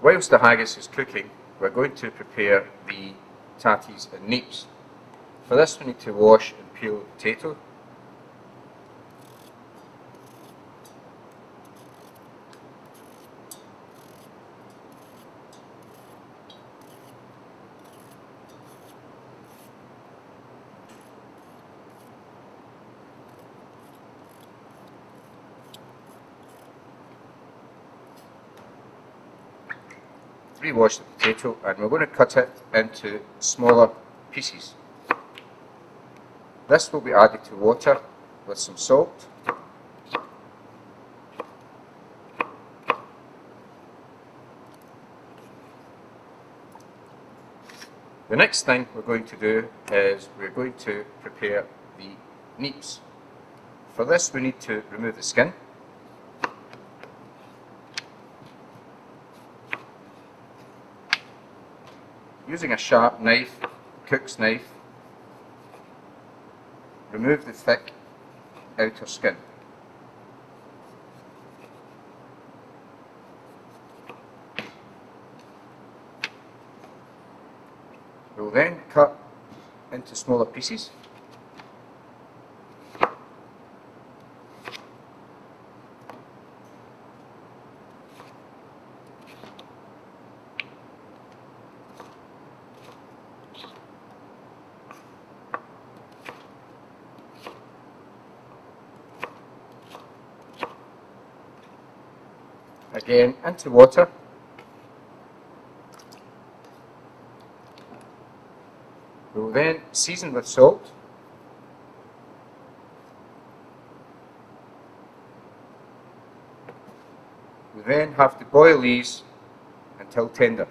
Whilst the haggis is cooking, we're going to prepare the tatties and neeps. For this we need to wash and peel the potato. Rewash the potato and we're going to cut it into smaller pieces. This will be added to water with some salt. The next thing we're going to do is we're going to prepare the neeps. For this we need to remove the skin. Using a sharp knife, cook's knife, remove the thick outer skin. We'll then cut into smaller pieces. Again into water. We will then season with salt. We then have to boil these until tender.